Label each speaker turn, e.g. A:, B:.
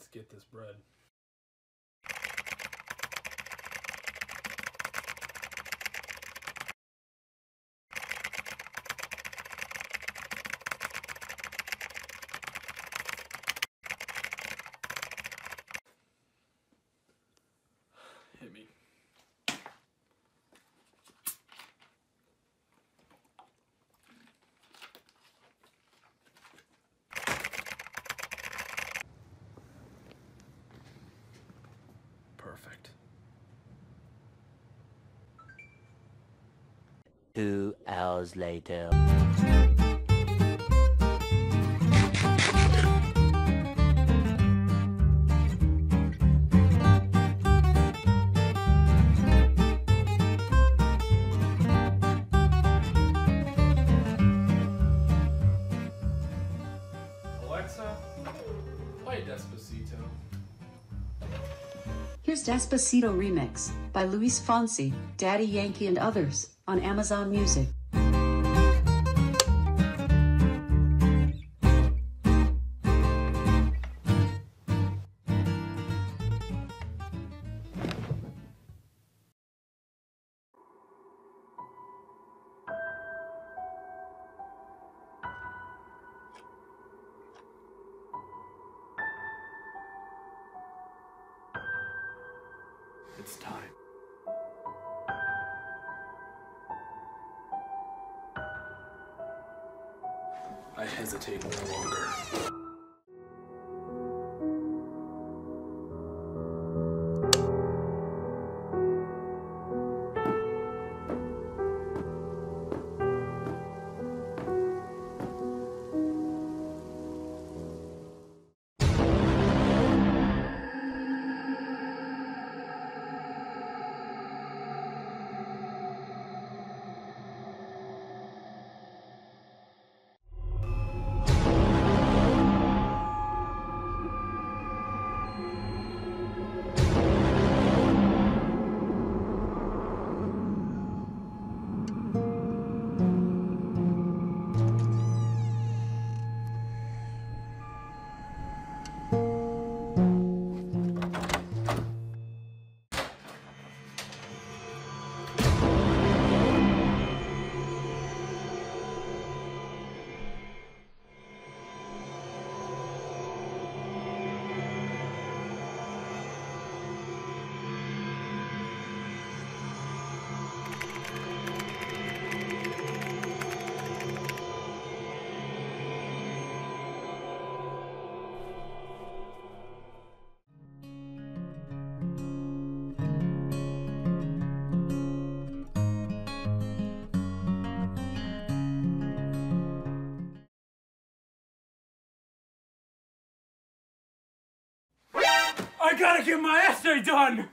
A: let's get this bread. Perfect.
B: Two hours later.
A: Alexa, play Despacito.
C: Here's Despacito Remix by Luis Fonsi, Daddy Yankee, and others on Amazon Music.
A: It's time. I hesitate no longer. I gotta get my essay done!